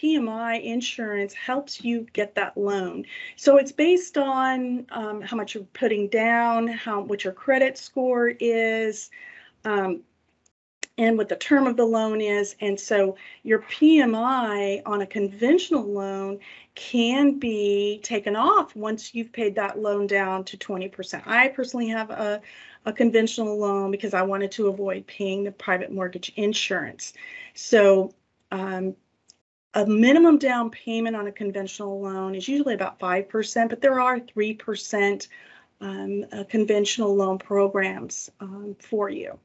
PMI insurance helps you get that loan. So it's based on um, how much you're putting down, how what your credit score is, um, and what the term of the loan is. And so your PMI on a conventional loan can be taken off once you've paid that loan down to 20%. I personally have a, a conventional loan because I wanted to avoid paying the private mortgage insurance. So um, a minimum down payment on a conventional loan is usually about 5%, but there are 3% um, uh, conventional loan programs um, for you.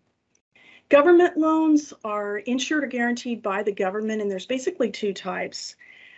Government loans are insured or guaranteed by the government, and there's basically two types.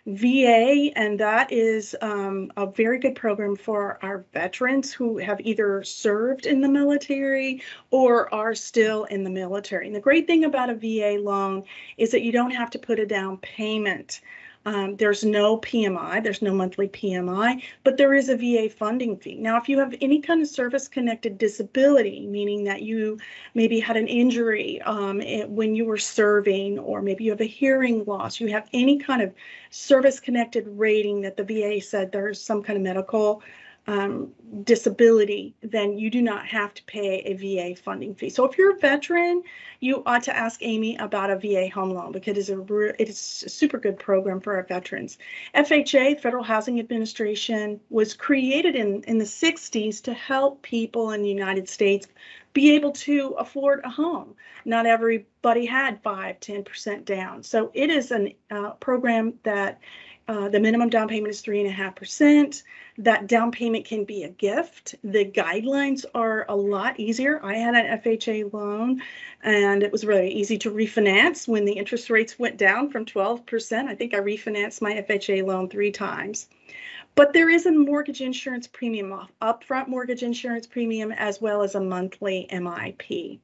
VA, and that is um, a very good program for our veterans who have either served in the military or are still in the military. And the great thing about a VA loan is that you don't have to put a down payment. Um, there's no PMI, there's no monthly PMI, but there is a VA funding fee. Now, if you have any kind of service connected disability, meaning that you maybe had an injury um, when you were serving, or maybe you have a hearing loss, you have any kind of service connected rating that the VA said there's some kind of medical um, disability, then you do not have to pay a VA funding fee. So if you're a veteran, you ought to ask Amy about a VA home loan because it is a it is a super good program for our veterans. FHA, Federal Housing Administration, was created in in the 60s to help people in the United States be able to afford a home. Not everybody had five, 10% down. So it is a uh, program that uh, the minimum down payment is three and a half percent. That down payment can be a gift. The guidelines are a lot easier. I had an FHA loan and it was really easy to refinance when the interest rates went down from 12%. I think I refinanced my FHA loan three times. But there is a mortgage insurance premium off, upfront mortgage insurance premium, as well as a monthly MIP.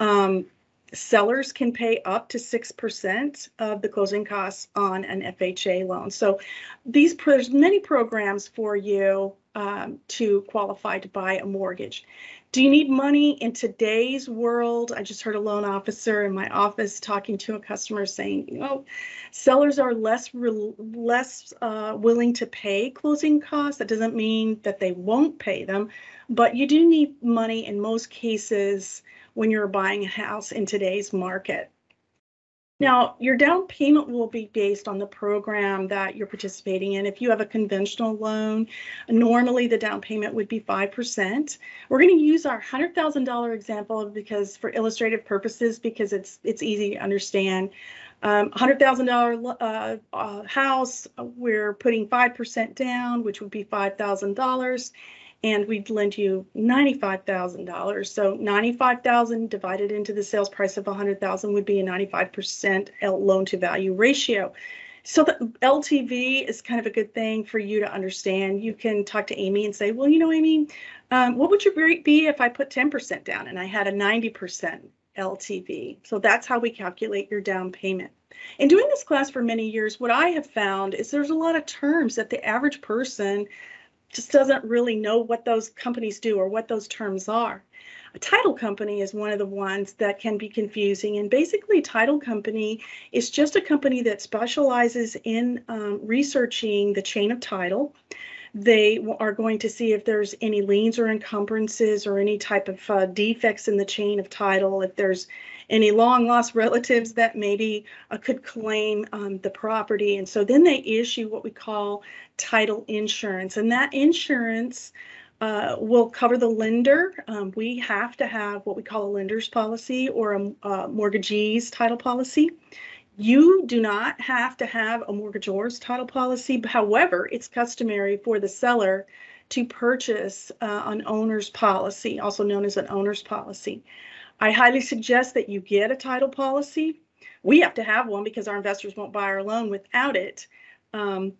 Um, sellers can pay up to 6% of the closing costs on an FHA loan. So these there's many programs for you um, to qualify to buy a mortgage. Do you need money in today's world? I just heard a loan officer in my office talking to a customer saying, you know, sellers are less less uh, willing to pay closing costs. That doesn't mean that they won't pay them, but you do need money in most cases when you're buying a house in today's market. Now, your down payment will be based on the program that you're participating in. If you have a conventional loan, normally the down payment would be 5%. We're going to use our $100,000 example because for illustrative purposes because it's it's easy to understand. Um, $100,000 uh, uh, house, we're putting 5% down, which would be $5,000 and we'd lend you $95,000. So 95,000 divided into the sales price of 100,000 would be a 95% loan to value ratio. So the LTV is kind of a good thing for you to understand. You can talk to Amy and say, well, you know, Amy, um, what would your rate be if I put 10% down and I had a 90% LTV? So that's how we calculate your down payment. In doing this class for many years, what I have found is there's a lot of terms that the average person just doesn't really know what those companies do or what those terms are. A title company is one of the ones that can be confusing. And basically, title company is just a company that specializes in um, researching the chain of title. They are going to see if there's any liens or encumbrances or any type of uh, defects in the chain of title, if there's any long lost relatives that maybe uh, could claim um, the property. And so then they issue what we call title insurance. And that insurance uh, will cover the lender. Um, we have to have what we call a lender's policy or a, a mortgagee's title policy. You do not have to have a mortgagor's title policy. However, it's customary for the seller to purchase uh, an owner's policy, also known as an owner's policy. I highly suggest that you get a title policy. We have to have one because our investors won't buy our loan without it. Um,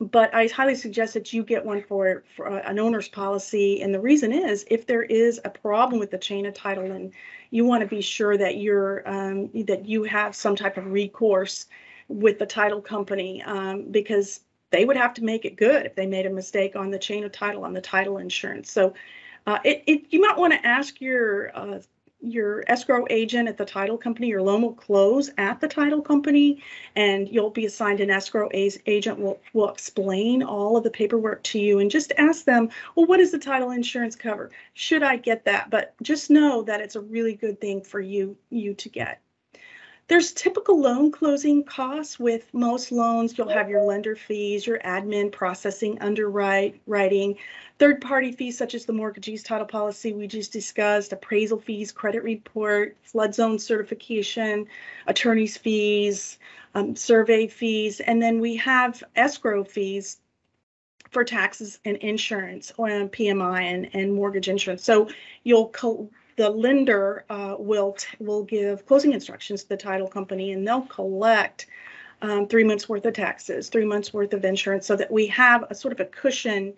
but I highly suggest that you get one for, for an owner's policy. And the reason is if there is a problem with the chain of title and you want to be sure that you're um, that you have some type of recourse with the title company um, because they would have to make it good if they made a mistake on the chain of title on the title insurance. So uh, it, it, you might want to ask your uh, your escrow agent at the title company, your loan will close at the title company, and you'll be assigned an escrow agent will will explain all of the paperwork to you and just ask them, well, what does the title insurance cover? Should I get that? But just know that it's a really good thing for you you to get. There's typical loan closing costs with most loans. You'll have your lender fees, your admin, processing, underwriting, third party fees such as the mortgagee's title policy we just discussed, appraisal fees, credit report, flood zone certification, attorney's fees, um, survey fees, and then we have escrow fees for taxes and insurance or PMI and, and mortgage insurance. So you'll the lender uh, will will give closing instructions to the title company, and they'll collect um, three months worth of taxes, three months worth of insurance, so that we have a sort of a cushion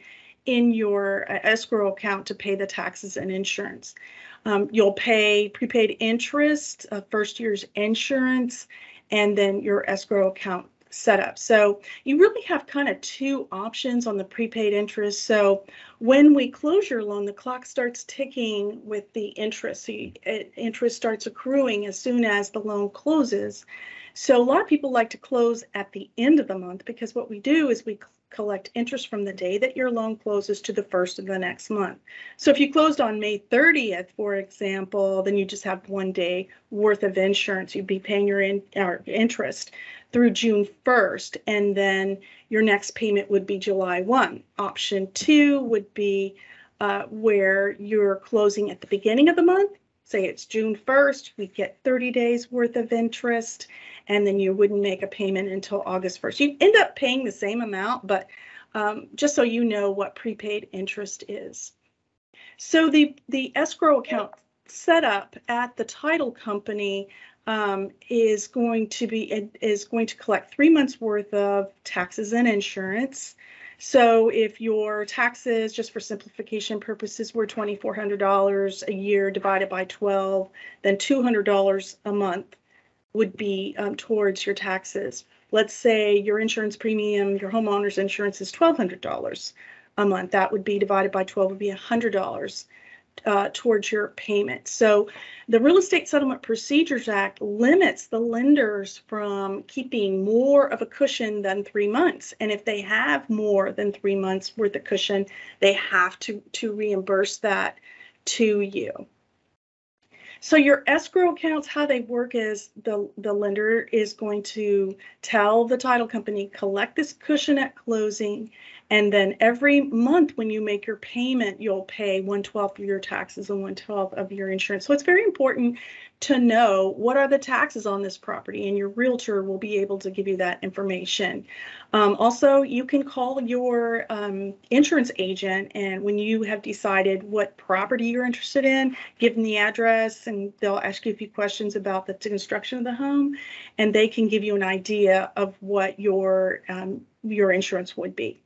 in your uh, escrow account to pay the taxes and insurance. Um, you'll pay prepaid interest, uh, first year's insurance, and then your escrow account setup. So you really have kind of two options on the prepaid interest. So when we close your loan, the clock starts ticking with the interest. So you, it, interest starts accruing as soon as the loan closes. So a lot of people like to close at the end of the month because what we do is we collect interest from the day that your loan closes to the first of the next month. So if you closed on May 30th, for example, then you just have one day worth of insurance. You'd be paying your in, interest through June 1st, and then your next payment would be July 1. Option two would be uh, where you're closing at the beginning of the month. Say it's June 1st, we get 30 days worth of interest, and then you wouldn't make a payment until August 1st. You end up paying the same amount, but um, just so you know what prepaid interest is. So the, the escrow account set up at the title company um, is going to be is going to collect three months worth of taxes and insurance. So if your taxes, just for simplification purposes, were $2,400 a year divided by 12, then $200 a month would be um, towards your taxes. Let's say your insurance premium, your homeowner's insurance is $1,200 a month. That would be divided by 12 would be $100 uh, towards your payment. So the Real Estate Settlement Procedures Act limits the lenders from keeping more of a cushion than three months. And if they have more than three months worth of cushion, they have to, to reimburse that to you. So your escrow accounts, how they work is the, the lender is going to tell the title company, collect this cushion at closing and then every month when you make your payment, you'll pay 112th of your taxes and 112th of your insurance. So it's very important to know what are the taxes on this property and your realtor will be able to give you that information. Um, also, you can call your um, insurance agent and when you have decided what property you're interested in, give them the address and they'll ask you a few questions about the construction of the home and they can give you an idea of what your um, your insurance would be.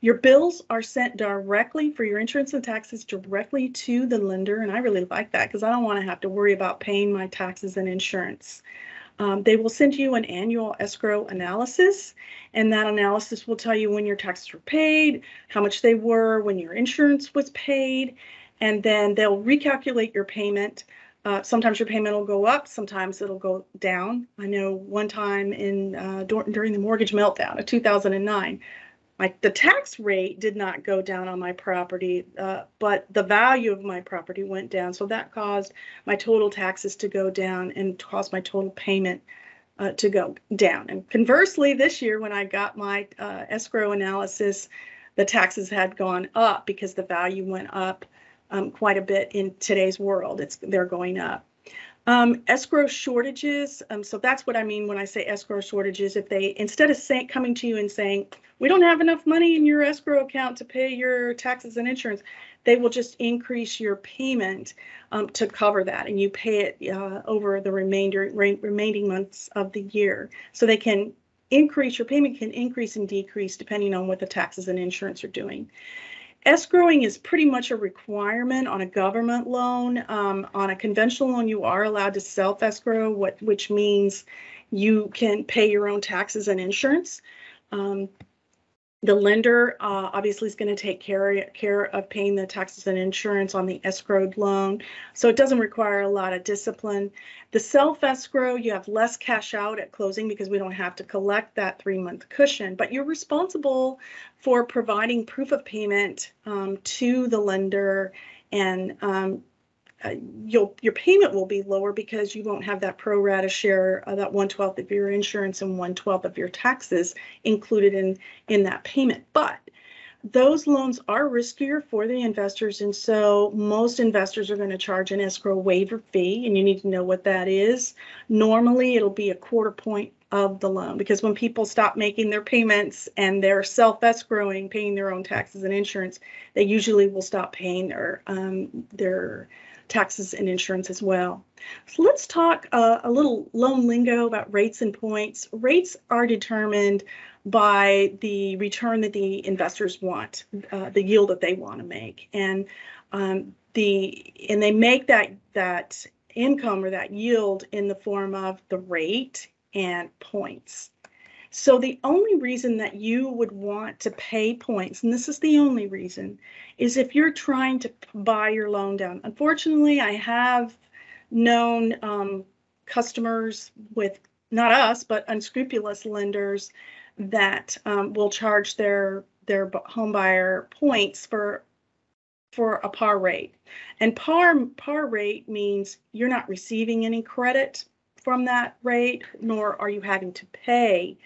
Your bills are sent directly for your insurance and taxes directly to the lender. And I really like that because I don't want to have to worry about paying my taxes and insurance. Um, they will send you an annual escrow analysis, and that analysis will tell you when your taxes were paid, how much they were, when your insurance was paid, and then they'll recalculate your payment. Uh, sometimes your payment will go up, sometimes it'll go down. I know one time in uh, during the mortgage meltdown of 2009, my the tax rate did not go down on my property, uh, but the value of my property went down. So that caused my total taxes to go down and caused my total payment uh, to go down. And conversely, this year when I got my uh, escrow analysis, the taxes had gone up because the value went up um, quite a bit in today's world. It's they're going up. Um, escrow shortages. Um, so that's what I mean when I say escrow shortages. If they, instead of say, coming to you and saying, we don't have enough money in your escrow account to pay your taxes and insurance, they will just increase your payment um, to cover that. And you pay it uh, over the remainder, re remaining months of the year. So they can increase, your payment can increase and decrease depending on what the taxes and insurance are doing. Escrowing is pretty much a requirement on a government loan. Um, on a conventional loan, you are allowed to self escrow, what, which means you can pay your own taxes and insurance. Um, The lender uh, obviously is going to take care, care of paying the taxes and insurance on the escrowed loan. So it doesn't require a lot of discipline. The self escrow, you have less cash out at closing because we don't have to collect that three month cushion, but you're responsible for providing proof of payment um, to the lender and um, uh, you'll your payment will be lower because you won't have that pro rata share of that one twelfth of your insurance and one twelfth of your taxes included in in that payment. But those loans are riskier for the investors, and so most investors are going to charge an escrow waiver fee, and you need to know what that is. Normally, it'll be a quarter point of the loan because when people stop making their payments and they're self escrowing, paying their own taxes and insurance, they usually will stop paying their um, their taxes and insurance as well. So let's talk uh, a little loan lingo about rates and points. Rates are determined by the return that the investors want, uh, the yield that they want to make, and um, the and they make that that income or that yield in the form of the rate and points. So the only reason that you would want to pay points, and this is the only reason, is if you're trying to buy your loan down. Unfortunately, I have known um, customers with not us, but unscrupulous lenders that um, will charge their their home buyer points for for a par rate. And par par rate means you're not receiving any credit from that rate, nor are you having to pay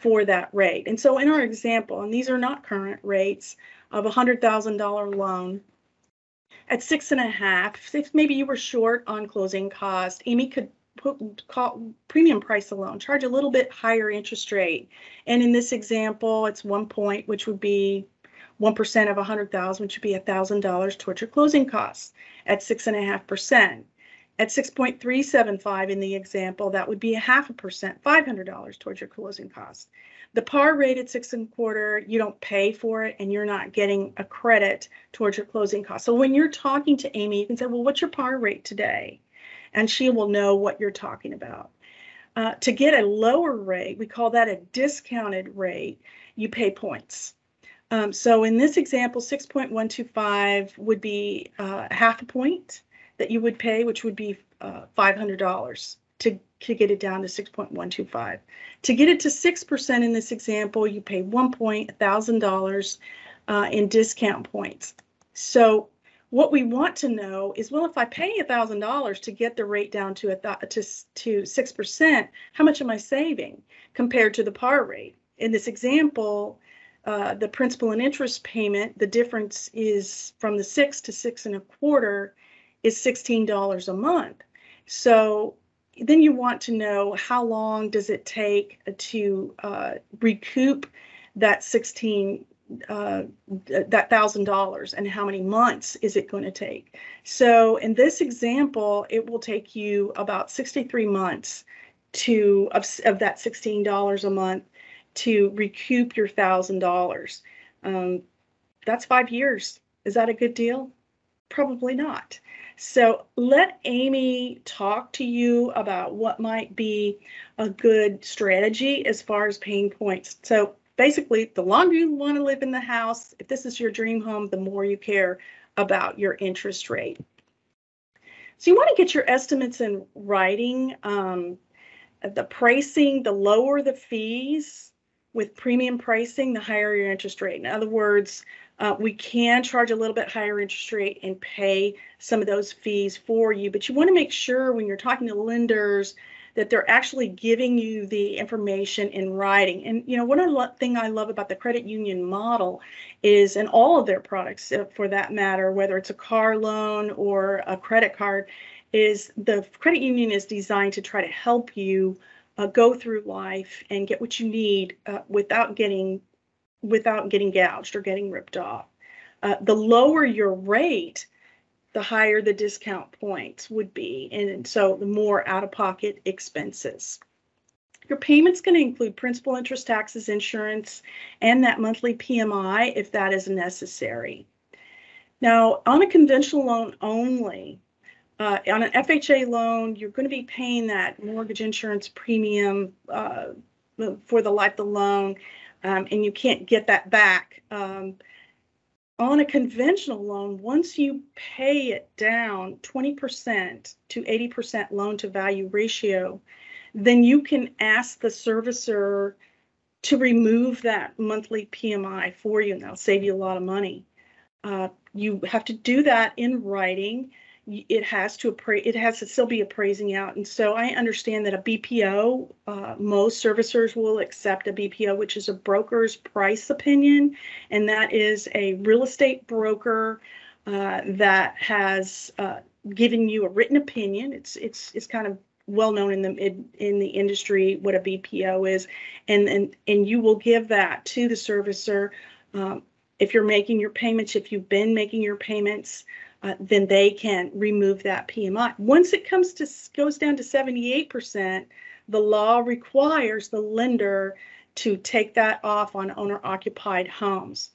for that rate. And so in our example, and these are not current rates of a hundred thousand dollar loan at six and a half, if maybe you were short on closing cost, Amy could put call, premium price alone, charge a little bit higher interest rate. And in this example, it's one point, which would be 1% of a 100,000, which would be $1,000 towards your closing costs at 6.5%. At 6.375 in the example, that would be a half a percent, $500 towards your closing costs. The par rate at six and a quarter, you don't pay for it and you're not getting a credit towards your closing costs. So when you're talking to Amy, you can say, well, what's your par rate today? And she will know what you're talking about. Uh, to get a lower rate, we call that a discounted rate, you pay points. Um, so in this example, 6.125 would be uh, half a point that you would pay, which would be uh, $500 to, to get it down to 6.125. To get it to 6% in this example, you pay one point, $1,000 uh, in discount points. So what we want to know is, well, if I pay $1,000 to get the rate down to, a th- to, to 6%, how much am I saving compared to the par rate? In this example, uh, the principal and interest payment, the difference is from the six to six and a quarter is $16 a month. So then you want to know how long does it take to uh, recoup that 16 uh, that thousand dollars and how many months is it going to take. So in this example it will take you about 63 months to of, of that $16 a month to recoup your thousand dollars. Um, that's five years. Is that a good deal? Probably not so let Amy talk to you about what might be a good strategy as far as pain points. So basically, the longer you want to live in the house, if this is your dream home, the more you care about your interest rate. So you want to get your estimates in writing. Um, the pricing, the lower the fees with premium pricing, the higher your interest rate. In other words, uh, we can charge a little bit higher interest rate and pay some of those fees for you, but you want to make sure when you're talking to lenders that they're actually giving you the information in writing. And you know, one lo- thing I love about the credit union model is, and all of their products uh, for that matter, whether it's a car loan or a credit card, is the credit union is designed to try to help you uh, go through life and get what you need uh, without getting without getting gouged or getting ripped off. Uh, the lower your rate, the higher the discount points would be. And so the more out of pocket expenses. Your payment's going to include principal, interest, taxes, insurance, and that monthly PMI if that is necessary. Now, on a conventional loan only, uh, on an FHA loan, you're going to be paying that mortgage insurance premium uh, for the life of the loan um, and you can't get that back. Um, on a conventional loan, once you pay it down 20% to 80% loan to value ratio, then you can ask the servicer to remove that monthly PMI for you, and that'll save you a lot of money. Uh, you have to do that in writing. It has to appra- it has to still be appraising out, and so I understand that a BPO, uh, most servicers will accept a BPO, which is a broker's price opinion, and that is a real estate broker uh, that has uh, given you a written opinion. It's it's it's kind of well known in the in, in the industry what a BPO is, and and and you will give that to the servicer. Um, if you're making your payments, if you've been making your payments, uh, then they can remove that PMI. Once it comes to goes down to 78%, the law requires the lender to take that off on owner occupied homes.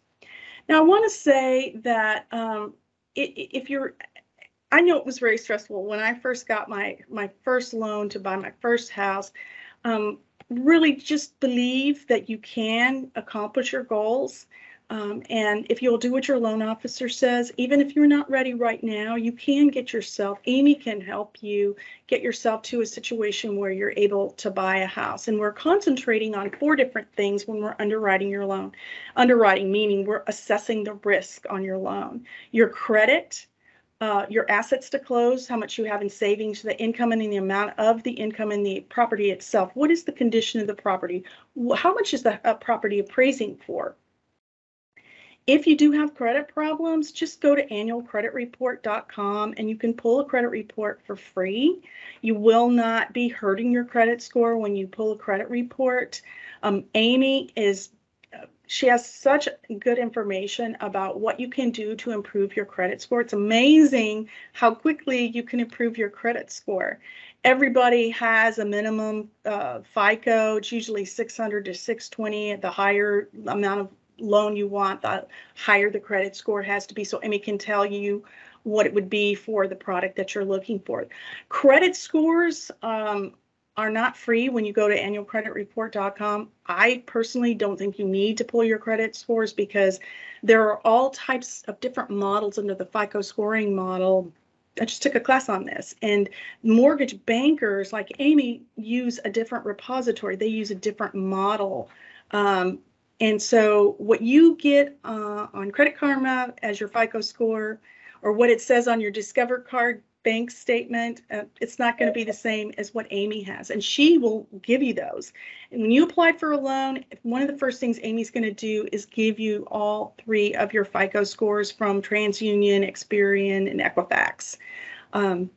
Now, I want to say that um, if you're I know it was very stressful when I first got my my first loan to buy my first house. Um, really, just believe that you can accomplish your goals. Um, and if you'll do what your loan officer says, even if you're not ready right now, you can get yourself, Amy can help you get yourself to a situation where you're able to buy a house. And we're concentrating on four different things when we're underwriting your loan. Underwriting, meaning we're assessing the risk on your loan, your credit, uh, your assets to close, how much you have in savings, the income and the amount of the income in the property itself. What is the condition of the property? How much is the uh, property appraising for? If you do have credit problems, just go to annualcreditreport.com and you can pull a credit report for free. You will not be hurting your credit score when you pull a credit report. Um, Amy is she has such good information about what you can do to improve your credit score. It's amazing how quickly you can improve your credit score. Everybody has a minimum uh, FICO. It's usually 600 to 620. The higher amount of loan you want, the higher the credit score has to be. So Amy can tell you what it would be for the product that you're looking for. Credit scores um, are not free when you go to annualcreditreport.com. I personally don't think you need to pull your credit scores because there are all types of different models under the FICO scoring model. I just took a class on this, and mortgage bankers like Amy use a different repository. They use a different model. Um, and so, what you get uh, on Credit Karma as your FICO score, or what it says on your Discover card bank statement, uh, it's not going to be the same as what Amy has, and she will give you those. And when you applied for a loan, one of the first things Amy's going to do is give you all three of your FICO scores from TransUnion, Experian, and Equifax. Um,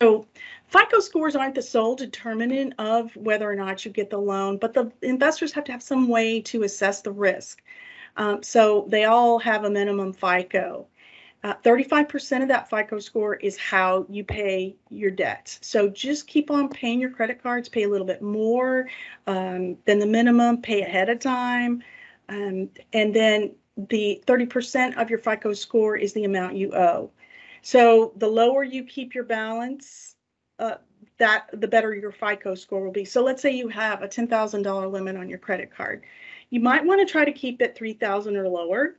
so FICO scores aren't the sole determinant of whether or not you get the loan, but the investors have to have some way to assess the risk. Um, so they all have a minimum FICO. 35% uh, of that FICO score is how you pay your debts. So just keep on paying your credit cards, pay a little bit more um, than the minimum, pay ahead of time. Um, and then the 30% of your FICO score is the amount you owe. So the lower you keep your balance, uh, that the better your FICO score will be. So let's say you have a $10,000 limit on your credit card. You might want to try to keep it 3,000 or lower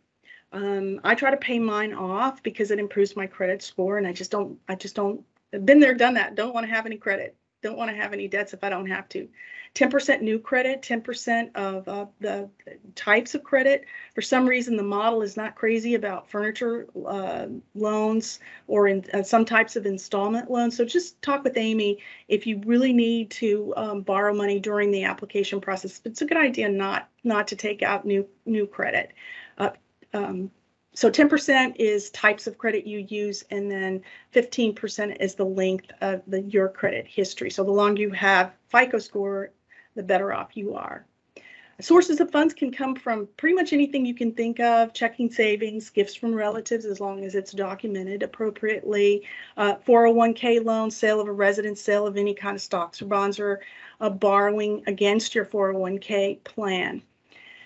um, I try to pay mine off because it improves my credit score, and I just don't. I just don't. Been there, done that. Don't want to have any credit. Don't want to have any debts if I don't have to. 10% new credit, 10% of uh, the types of credit. For some reason, the model is not crazy about furniture uh, loans or in uh, some types of installment loans. So just talk with Amy if you really need to um, borrow money during the application process. It's a good idea not not to take out new new credit. Um, so 10% is types of credit you use, and then 15% is the length of the, your credit history. So the longer you have FICO score, the better off you are. Sources of funds can come from pretty much anything you can think of, checking savings, gifts from relatives, as long as it's documented appropriately, uh, 401k loan, sale of a residence, sale of any kind of stocks or bonds, or uh, borrowing against your 401k plan.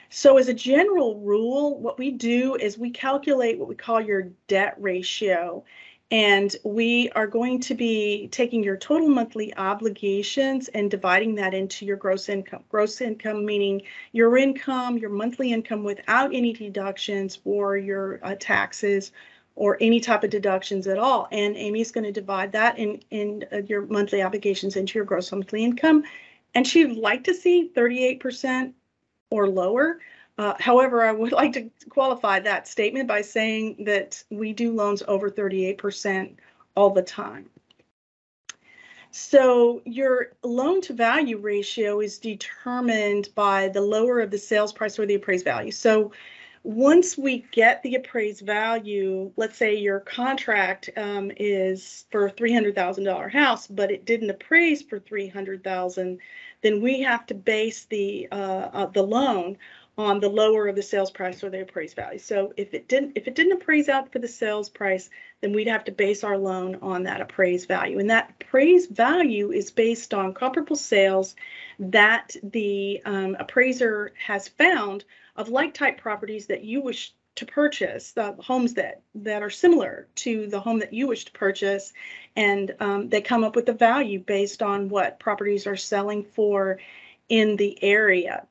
So as a general rule, what we do is we calculate what we call your debt ratio. And we are going to be taking your total monthly obligations and dividing that into your gross income. Gross income meaning your income, your monthly income without any deductions or your uh, taxes or any type of deductions at all. And Amy's going to divide that in, in uh, your monthly obligations into your gross monthly income. And she'd like to see 38% or lower. Uh, however, I would like to qualify that statement by saying that we do loans over 38% all the time. So your loan to value ratio is determined by the lower of the sales price or the appraised value. So once we get the appraised value, let's say your contract um, is for a $300,000 house, but it didn't appraise for 300,000, then we have to base the uh, uh, the loan on the lower of the sales price or the appraised value. So if it didn't if it didn't appraise out for the sales price, then we'd have to base our loan on that appraised value. And that appraised value is based on comparable sales that the um, appraiser has found of like type properties that you wish to purchase, the homes that that are similar to the home that you wish to purchase, and um, they come up with a value based on what properties are selling for in the area.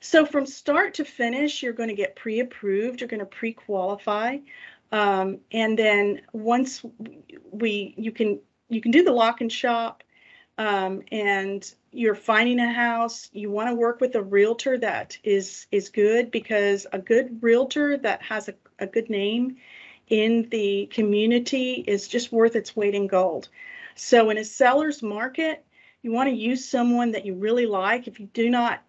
So from start to finish, you're going to get pre-approved, you're going to pre-qualify. Um, and then once we, you can, you can do the lock and shop um, and you're finding a house, you want to work with a realtor that is, is good because a good realtor that has a, a good name in the community is just worth its weight in gold. So in a seller's market, you want to use someone that you really like. If you do not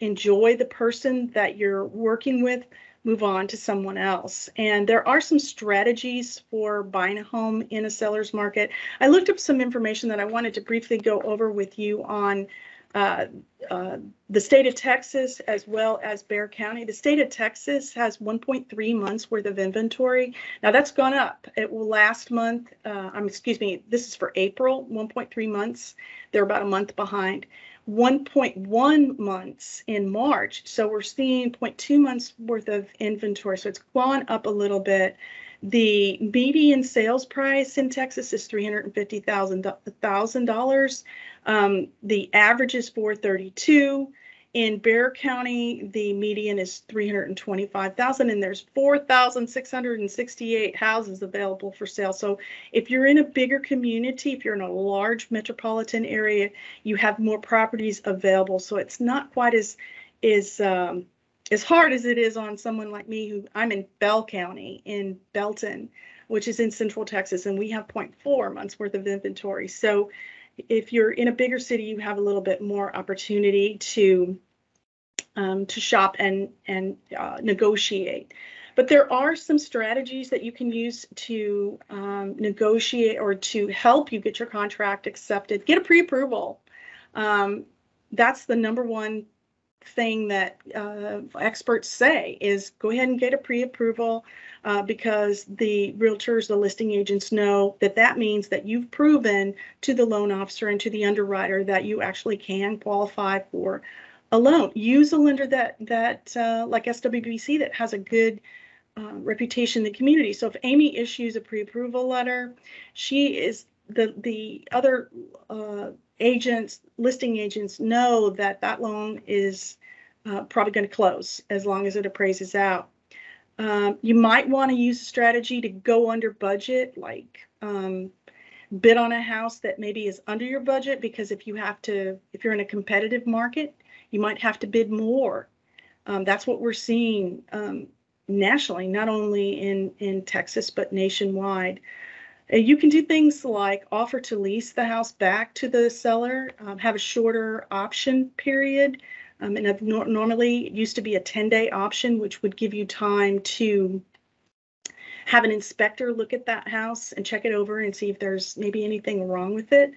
enjoy the person that you're working with, move on to someone else. And there are some strategies for buying a home in a seller's market. I looked up some information that I wanted to briefly go over with you on uh, uh, the state of Texas as well as Bexar County. The state of Texas has 1.3 months worth of inventory. Now that's gone up. It will last month, uh, um, excuse me, this is for April, 1.3 months. They're about a month behind. 1.1 months in March. So we're seeing 0.2 months worth of inventory. So it's gone up a little bit. The median sales price in Texas is $350,000. Um, the average is 432. In Bexar County, the median is 325,000 and there's 4,668 houses available for sale. So if you're in a bigger community, if you're in a large metropolitan area, you have more properties available. So it's not quite as is um, as hard as it is on someone like me who I'm in Bell County in Belton, which is in Central Texas, and we have 0.4 months worth of inventory. So if you're in a bigger city, you have a little bit more opportunity to um, to shop and and uh, negotiate. But there are some strategies that you can use to um, negotiate or to help you get your contract accepted. Get a pre-approval. Um, that's the number one thing that uh, experts say is go ahead and get a pre-approval uh, because the realtors, the listing agents know that that means that you've proven to the loan officer and to the underwriter that you actually can qualify for a loan. Use a lender that that uh, like SWBC that has a good uh, reputation in the community. So if Amy issues a pre-approval letter, she is the the other uh, agents, listing agents know that that loan is uh, probably going to close as long as it appraises out. Um, you might want to use a strategy to go under budget, like um, bid on a house that maybe is under your budget, because if you have to, if you're in a competitive market, you might have to bid more. Um, that's what we're seeing um, nationally, not only in, in Texas, but nationwide. You can do things like offer to lease the house back to the seller, um, have a shorter option period. Um, and no normally it used to be a 10 day option, which would give you time to have an inspector look at that house and check it over and see if there's maybe anything wrong with it.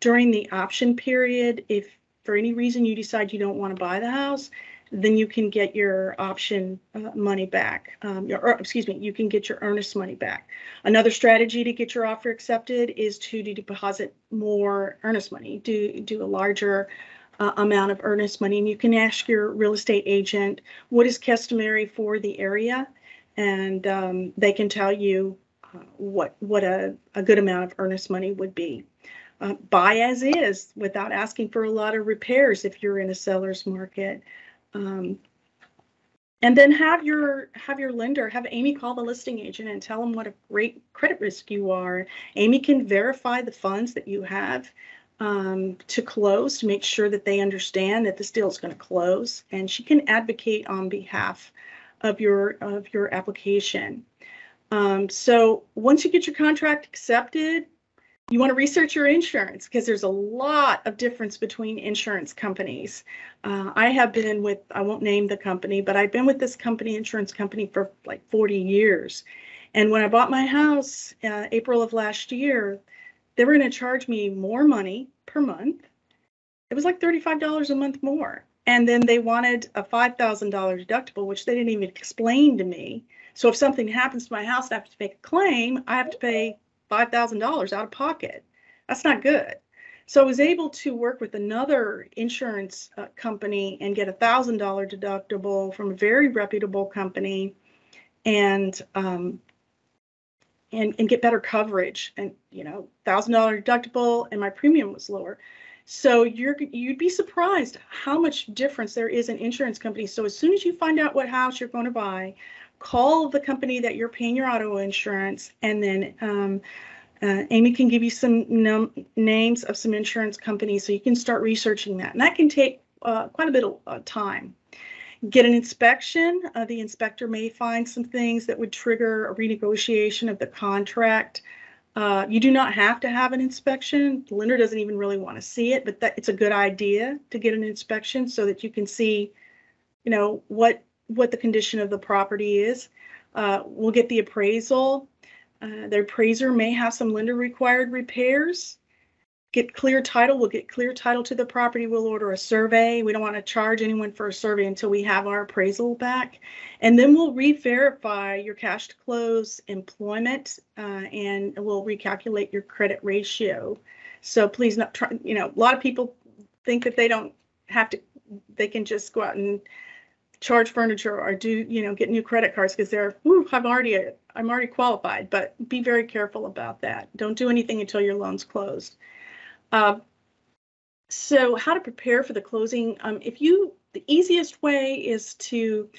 During the option period, if for any reason you decide you don't want to buy the house, then you can get your option uh, money back. Um, your, or, excuse me, you can get your earnest money back. Another strategy to get your offer accepted is to deposit more earnest money. Do do a larger uh, amount of earnest money, and you can ask your real estate agent what is customary for the area, and um, they can tell you uh, what what a, a good amount of earnest money would be. Uh, buy as is without asking for a lot of repairs if you're in a seller's market. Um, and then have your have your lender have amy call the listing agent and tell them what a great credit risk you are. Amy can verify the funds that you have um, to close to make sure that they understand that this deal is going to close and she can advocate on behalf of your of your application. Um, so once you get your contract accepted you want to research your insurance because there's a lot of difference between insurance companies. Uh, I have been with, I won't name the company, but I've been with this company, insurance company, for like 40 years. And when I bought my house, uh, April of last year, they were going to charge me more money per month. It was like $35 a month more. And then they wanted a $5,000 deductible, which they didn't even explain to me. So if something happens to my house, and I have to make a claim, I have to pay $5,000 out of pocket. That's not good. So I was able to work with another insurance uh, company and get a $1,000 deductible from a very reputable company and um, and, and get better coverage and you know $1,000 deductible and my premium was lower. So you're you'd be surprised how much difference there is in insurance companies. So as soon as you find out what house you're going to buy, call the company that you're paying your auto insurance, and then um, uh, Amy can give you some num- names of some insurance companies so you can start researching that. And that can take uh, quite a bit of uh, time. Get an inspection. Uh, the inspector may find some things that would trigger a renegotiation of the contract. Uh, you do not have to have an inspection. The lender doesn't even really want to see it, but that, it's a good idea to get an inspection so that you can see, you know, what what the condition of the property is. Uh, we'll get the appraisal. Uh, the appraiser may have some lender required repairs. Get clear title. We'll get clear title to the property. We'll order a survey. We don't want to charge anyone for a survey until we have our appraisal back. And then we'll re-verify your cash to close employment uh, and we'll recalculate your credit ratio. So please not try, you know, a lot of people think that they don't have to, they can just go out and charge furniture or do you know get new credit cards because they're I'm already I'm already qualified but be very careful about that. Don't do anything until your loan's closed. Uh, so how to prepare for the closing um, if you the easiest way is to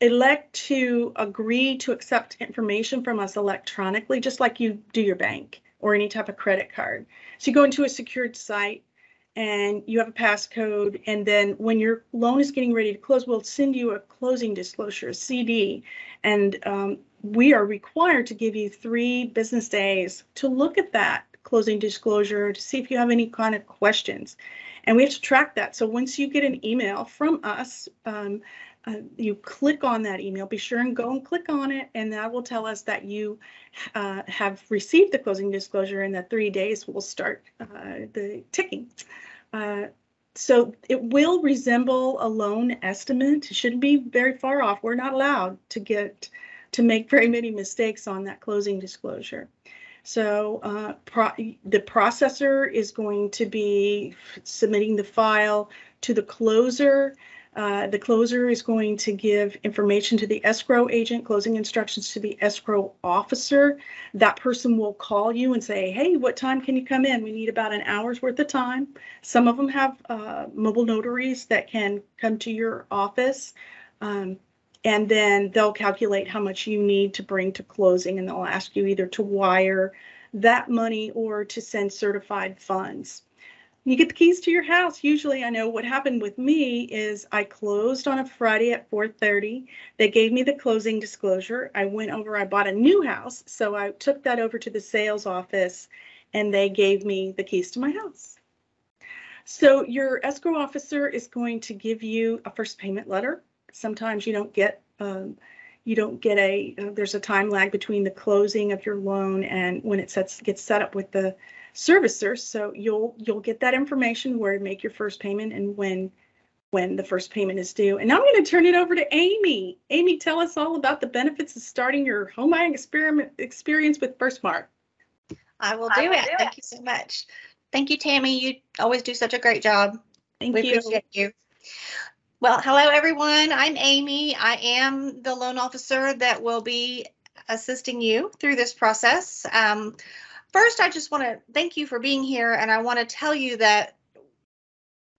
elect to agree to accept information from us electronically just like you do your bank or any type of credit card. So you go into a secured site and you have a passcode. And then when your loan is getting ready to close, we'll send you a closing disclosure, a CD. And um, we are required to give you three business days to look at that closing disclosure to see if you have any kind of questions. And we have to track that. So once you get an email from us, um, uh, you click on that email, be sure and go and click on it, and that will tell us that you uh, have received the closing disclosure and that three days will start uh, the ticking. Uh, so it will resemble a loan estimate. It shouldn't be very far off. We're not allowed to get to make very many mistakes on that closing disclosure. So uh, pro the processor is going to be submitting the file to the closer uh, the closer is going to give information to the escrow agent, closing instructions to the escrow officer. That person will call you and say, hey, what time can you come in? We need about an hour's worth of time. Some of them have uh, mobile notaries that can come to your office. Um, and then they'll calculate how much you need to bring to closing and they'll ask you either to wire that money or to send certified funds you get the keys to your house. Usually i know what happened with me is i closed on a friday at 4.30 they gave me the closing disclosure. I went over i bought a new house so i took that over to the sales office and they gave me the keys to my house. So your escrow officer is going to give you a first payment letter. Sometimes you don't get um, you don't get a uh, there's a time lag between the closing of your loan and when it sets gets set up with the servicer. So you'll you'll get that information where to make your first payment and when when the first payment is due. And now I'm going to turn it over to Amy. Amy, tell us all about the benefits of starting your home buying experiment experience with FirstMark. I will do, I will it. do Thank it. you so much. Thank you, Tammy. You always do such a great job. Thank we you. appreciate you. Well, hello everyone. I'm Amy. I am the loan officer that will be assisting you through this process. Um, first, I just want to thank you for being here, and I want to tell you that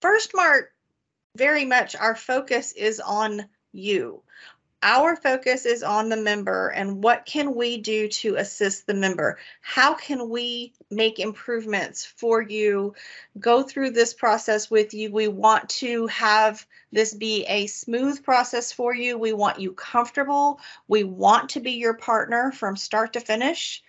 FirstMark, very much our focus is on you. Our focus is on the member and what can we do to assist the member? How can we make improvements for you? Go through this process with you. We want to have this be a smooth process for you. We want you comfortable. We want to be your partner from start to finish.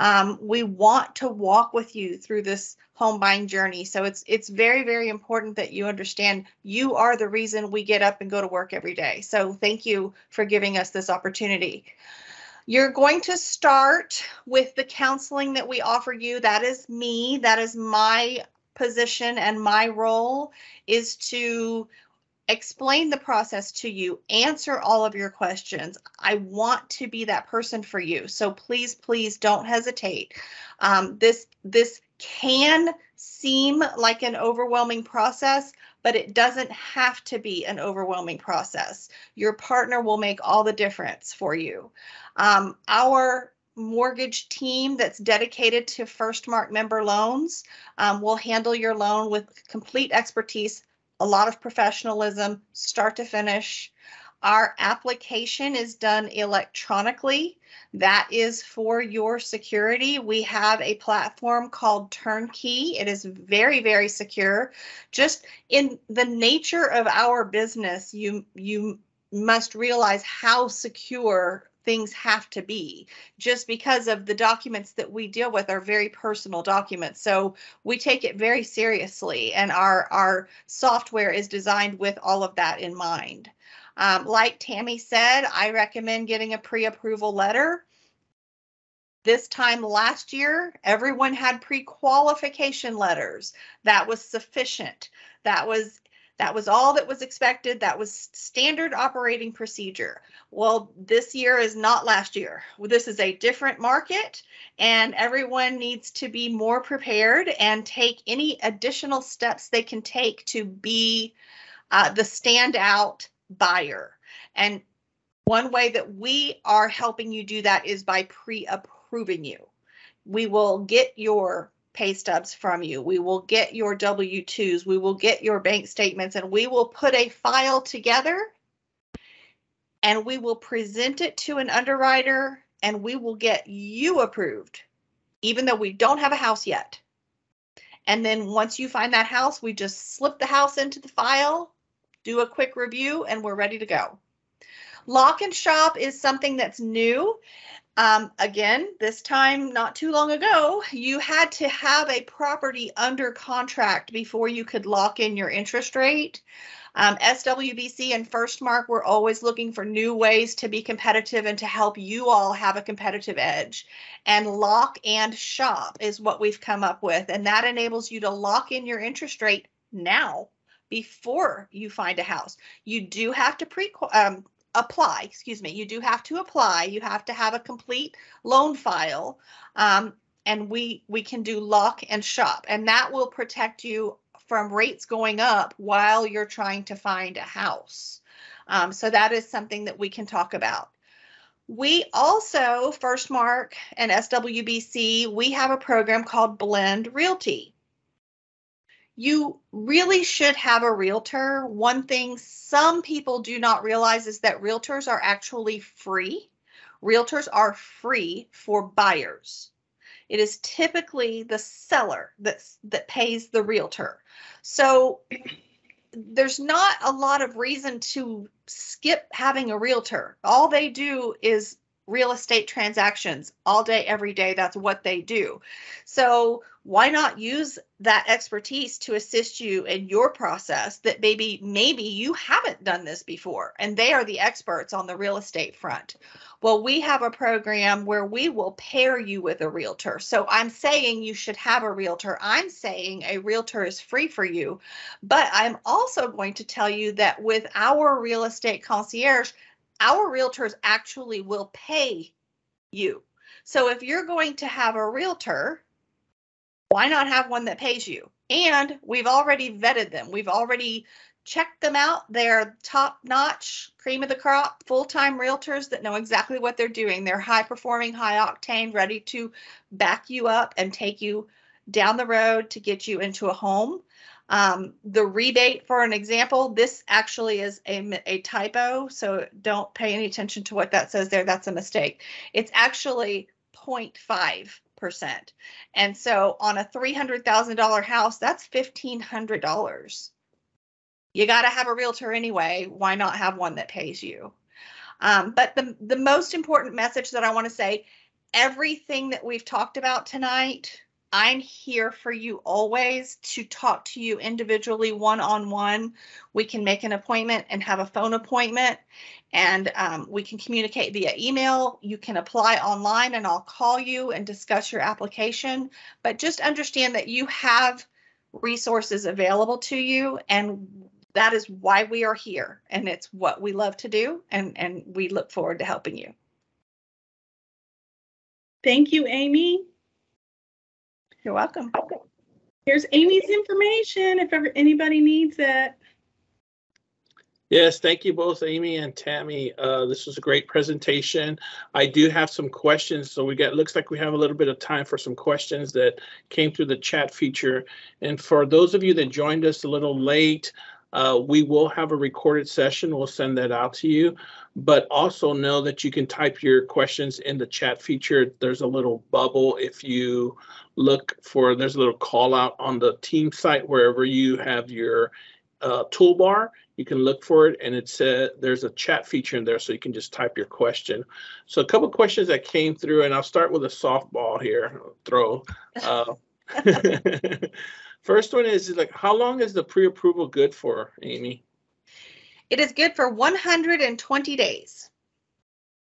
Um, we want to walk with you through this home buying journey. So it's it's very very important that you understand you are the reason we get up and go to work every day. So thank you for giving us this opportunity. You're going to start with the counseling that we offer you. That is me. That is my position and my role is to explain the process to you, answer all of your questions. I want to be that person for you. So please, please don't hesitate. Um, this this can seem like an overwhelming process, but it doesn't have to be an overwhelming process. Your partner will make all the difference for you. Um, our mortgage team that's dedicated to FirstMark member loans um, will handle your loan with complete expertise, a lot of professionalism, start to finish. Our application is done electronically. That is for your security. We have a platform called Turnkey. It is very, very secure. Just in the nature of our business, you you must realize how secure things have to be just because of the documents that we deal with are very personal documents so we take it very seriously and our our software is designed with all of that in mind um, like Tammy said, I recommend getting a pre-approval letter. This time last year, everyone had pre-qualification letters. That was sufficient. That was that was all that was expected. That was standard operating procedure. Well, this year is not last year. This is a different market, and everyone needs to be more prepared and take any additional steps they can take to be uh, the standout buyer. And one way that we are helping you do that is by pre approving you. We will get your pay stubs from you. We will get your W 2s. We will get your bank statements and we will put a file together and we will present it to an underwriter and we will get you approved, even though we don't have a house yet. And then once you find that house, we just slip the house into the file do a quick review, and we're ready to go. Lock and shop is something that's new. Um, again, this time not too long ago, you had to have a property under contract before you could lock in your interest rate. Um, SWBC and FirstMark were always looking for new ways to be competitive and to help you all have a competitive edge. And lock and shop is what we've come up with. And that enables you to lock in your interest rate now before you find a house. You do have to pre um, apply, excuse me, you do have to apply. You have to have a complete loan file. Um, and we we can do lock and shop and that will protect you from rates going up while you're trying to find a house. Um, so that is something that we can talk about. We also, FirstMark and SWBC, we have a program called Blend Realty you really should have a realtor. One thing some people do not realize is that realtors are actually free. Realtors are free for buyers. It is typically the seller that, that pays the realtor. So there's not a lot of reason to skip having a realtor. All they do is real estate transactions all day, every day. That's what they do. So why not use that expertise to assist you in your process that maybe maybe you haven't done this before and they are the experts on the real estate front? Well we have a program where we will pair you with a realtor. So i'm saying you should have a realtor. I'm saying a realtor is free for you. But i'm also going to tell you that with our real estate concierge our realtors actually will pay you. So if you're going to have a realtor, why not have one that pays you? And we've already vetted them. We've already checked them out. They're top notch, cream of the crop, full time realtors that know exactly what they're doing. They're high performing, high octane, ready to back you up and take you down the road to get you into a home. Um, the rebate, for an example, this actually is a, a typo, so don't pay any attention to what that says there. That's a mistake. It's actually 0.5%. And so on a $300,000 house, that's $1,500 you got to have a realtor anyway. Why not have one that pays you? Um, but the, the most important message that I want to say everything that we've talked about tonight, I'm here for you always to talk to you individually, one on one. We can make an appointment and have a phone appointment, and um, we can communicate via email. You can apply online, and I'll call you and discuss your application. But just understand that you have resources available to you, and that is why we are here and it's what we love to do and and we look forward to helping you thank you amy you're welcome here's amy's information if ever anybody needs it Yes, thank you both, Amy and Tammy. Uh, this was a great presentation. I do have some questions, so we got looks like we have a little bit of time for some questions that came through the chat feature. And for those of you that joined us a little late, uh, we will have a recorded session. We'll send that out to you. But also know that you can type your questions in the chat feature. There's a little bubble if you look for, there's a little call out on the team site wherever you have your uh, toolbar. You can look for it and it said there's a chat feature in there so you can just type your question. So a couple questions that came through and I'll start with a softball here, throw. Uh, First one is like, how long is the pre-approval good for, Amy? It is good for 120 days.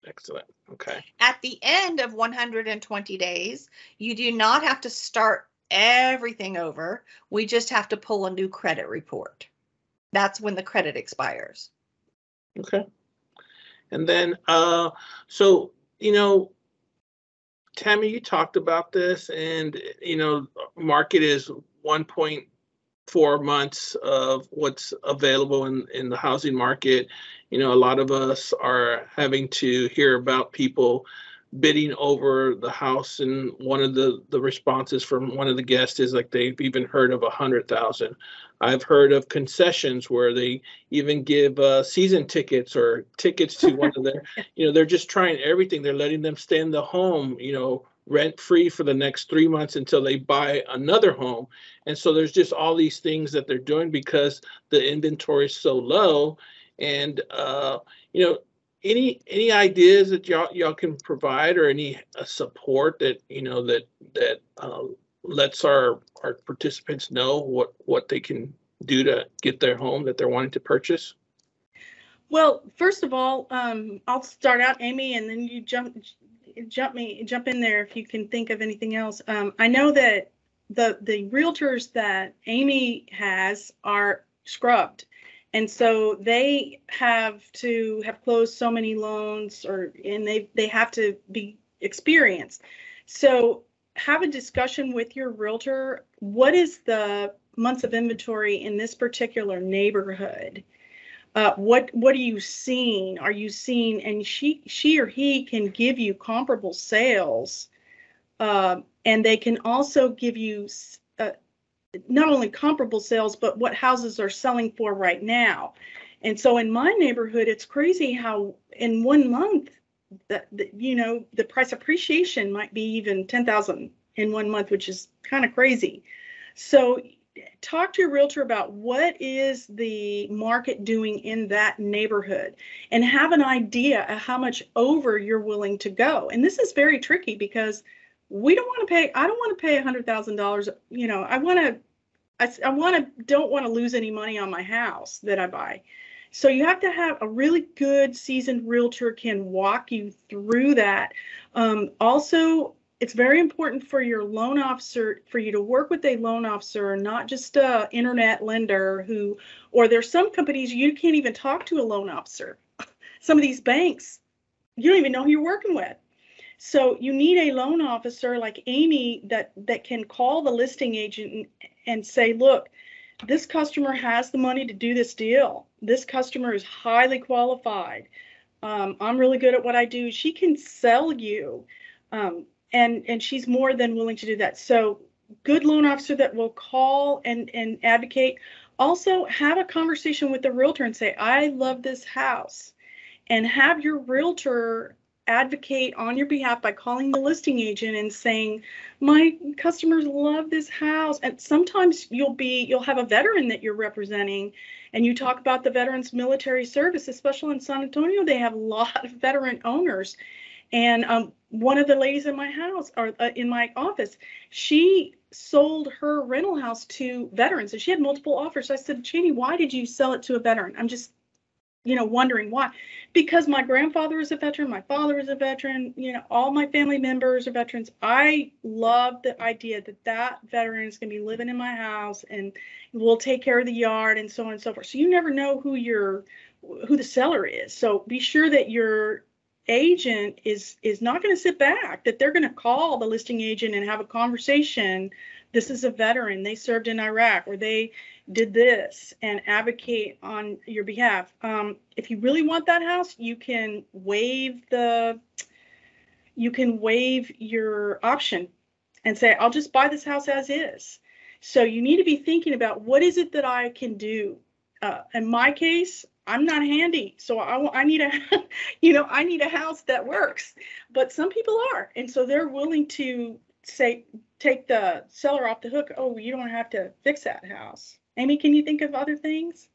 Excellent. Okay. At the end of 120 days, you do not have to start everything over. We just have to pull a new credit report. That's when the credit expires. Okay. And then, uh, so, you know, Tammy, you talked about this and, you know, market is 1.4 months of what's available in, in the housing market. You know, a lot of us are having to hear about people bidding over the house and one of the the responses from one of the guests is like they've even heard of a hundred thousand i've heard of concessions where they even give uh, season tickets or tickets to one of their you know they're just trying everything they're letting them stay in the home you know rent free for the next three months until they buy another home. And so there's just all these things that they're doing because the inventory is so low. And uh, you know, any any ideas that y'all y'all can provide or any uh, support that you know that that uh, lets our our participants know what what they can do to get their home that they're wanting to purchase? Well, first of all, um, I'll start out, Amy, and then you jump jump me jump in there if you can think of anything else. Um, I know that the the realtors that Amy has are scrubbed, and so they have to have closed so many loans, or and they they have to be experienced. So have a discussion with your realtor. What is the months of inventory in this particular neighborhood? Uh, what what are you seeing? Are you seeing? And she she or he can give you comparable sales, uh, and they can also give you uh, not only comparable sales, but what houses are selling for right now. And so in my neighborhood, it's crazy how in one month that, you know the price appreciation might be even ten thousand in one month, which is kind of crazy. So talk to your realtor about what is the market doing in that neighborhood and have an idea of how much over you're willing to go. And this is very tricky because we don't want to pay, I don't want to pay a hundred thousand dollars. You know, I want to, I, I want to, don't want to lose any money on my house that I buy. So you have to have a really good seasoned realtor can walk you through that. Um, also, it's very important for your loan officer for you to work with a loan officer not just a internet lender who or there's some companies you can't even talk to a loan officer some of these banks you don't even know who you're working with so you need a loan officer like amy that that can call the listing agent and, and say look this customer has the money to do this deal. This customer is highly qualified. Um, I'm really good at what I do. She can sell you, um, and and she's more than willing to do that. So, good loan officer that will call and and advocate. Also, have a conversation with the realtor and say, "I love this house," and have your realtor advocate on your behalf by calling the listing agent and saying my customers love this house and sometimes you'll be you'll have a veteran that you're representing and you talk about the veterans military service especially in san antonio they have a lot of veteran owners and um, one of the ladies in my house or uh, in my office she sold her rental house to veterans and she had multiple offers i said cheney why did you sell it to a veteran i'm just you know, wondering why. Because my grandfather is a veteran, my father is a veteran, you know, all my family members are veterans. I love the idea that that veteran is going to be living in my house and will take care of the yard and so on and so forth. So you never know who your who the seller is. So be sure that your agent is is not going to sit back that they're going to call the listing agent and have a conversation this is a veteran they served in iraq or they did this and advocate on your behalf. Um, if you really want that house, you can waive the you can waive your option and say, I'll just buy this house as is. So you need to be thinking about what is it that I can do. Uh, in my case, I'm not handy, so I, I need a, you know, I need a house that works. But some people are, and so they're willing to say, take the seller off the hook. Oh, you don't have to fix that house. Amy, can you think of other things?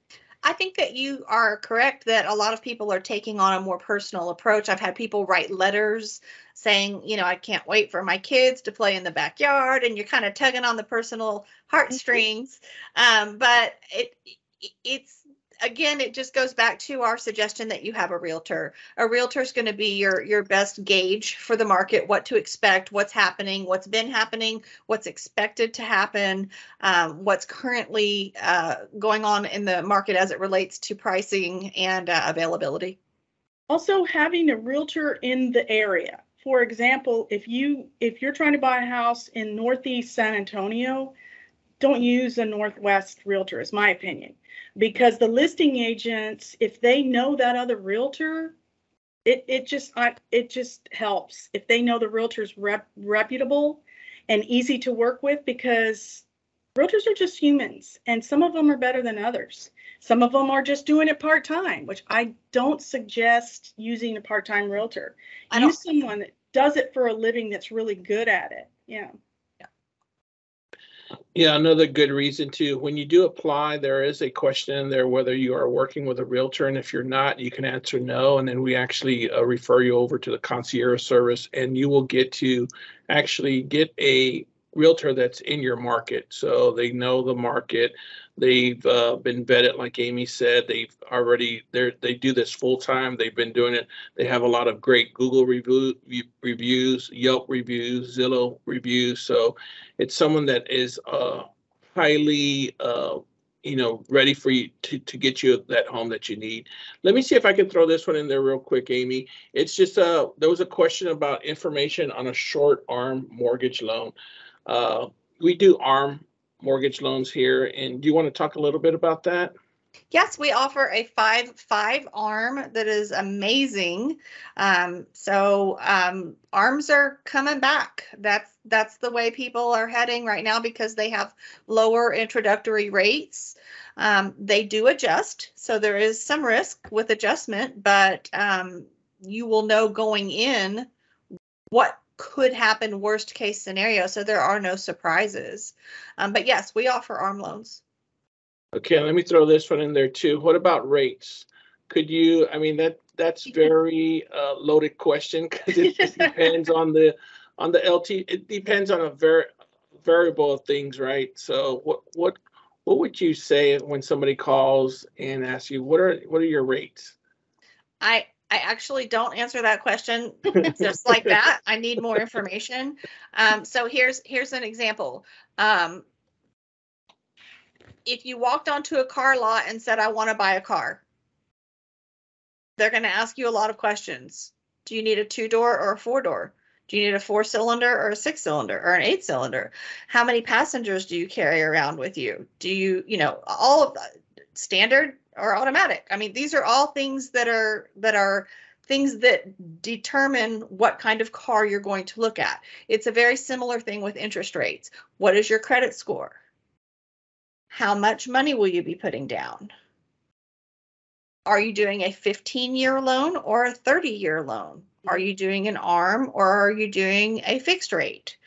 I think that you are correct that a lot of people are taking on a more personal approach. I've had people write letters saying, you know, I can't wait for my kids to play in the backyard, and you're kind of tugging on the personal heartstrings. um, but it it's again, it just goes back to our suggestion that you have a realtor. A realtor is going to be your your best gauge for the market, what to expect, what's happening, what's been happening, what's expected to happen, um, what's currently uh, going on in the market as it relates to pricing and uh, availability. Also, having a realtor in the area. For example, if you if you're trying to buy a house in Northeast San Antonio, don't use a Northwest realtor, is my opinion because the listing agents, if they know that other realtor, it it just I, it just helps if they know the realtor's rep, reputable and easy to work with because realtors are just humans and some of them are better than others. Some of them are just doing it part time, which I don't suggest using a part time realtor. Use someone that does it for a living that's really good at it. Yeah. Yeah, another good reason too. When you do apply, there is a question in there whether you are working with a realtor, and if you're not, you can answer no, and then we actually uh, refer you over to the concierge service, and you will get to actually get a realtor that's in your market, so they know the market. They've uh, been vetted, like Amy said. They've already they they do this full time. They've been doing it. They have a lot of great Google review reviews, Yelp reviews, Zillow reviews. So it's someone that is uh, highly uh, you know ready for you to, to get you that home that you need let me see if i can throw this one in there real quick amy it's just uh there was a question about information on a short arm mortgage loan uh we do arm mortgage loans here. And do you want to talk a little bit about that? Yes, we offer a five five arm that is amazing. Um, so um, arms are coming back. That's that's the way people are heading right now because they have lower introductory rates. Um, they do adjust, so there is some risk with adjustment, but um, you will know going in what could happen worst case scenario so there are no surprises. Um, but yes we offer arm loans. Okay let me throw this one in there too. What about rates? Could you i mean that that's very uh, loaded question because it depends on the on the lt it depends on a very variable of things right? So what what what would you say when somebody calls and asks you what are what are your rates? I I actually don't answer that question just like that. I need more information. Um, so here's here's an example. Um, if you walked onto a car lot and said, "I want to buy a car," they're going to ask you a lot of questions. Do you need a two door or a four door? Do you need a four cylinder or a six cylinder or an eight cylinder? How many passengers do you carry around with you? Do you, you know, all of the standard or automatic? I mean, these are all things that are that are things that determine what kind of car you're going to look at. It's a very similar thing with interest rates. What is your credit score? How much money will you be putting down? Are you doing a 15 year loan or a 30 year loan? Are you doing an ARM or are you doing a fixed rate?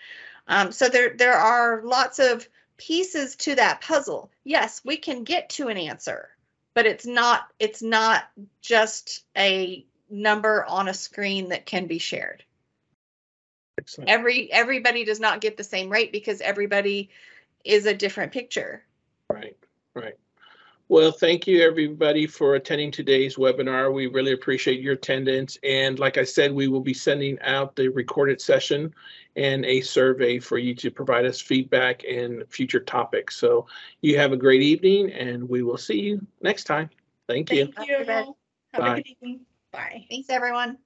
Um, so there, there are lots of pieces to that puzzle. Yes, we can get to an answer, but it's not, it's not just a number on a screen that can be shared. Excellent. Every, everybody does not get the same rate because everybody is a different picture. Right, right. Well, thank you, everybody, for attending today's webinar. We really appreciate your attendance. And like I said, we will be sending out the recorded session and a survey for you to provide us feedback and future topics. So you have a great evening and we will see you next time. Thank you. Thank you. Have Bye. a good evening. Bye. Thanks, everyone.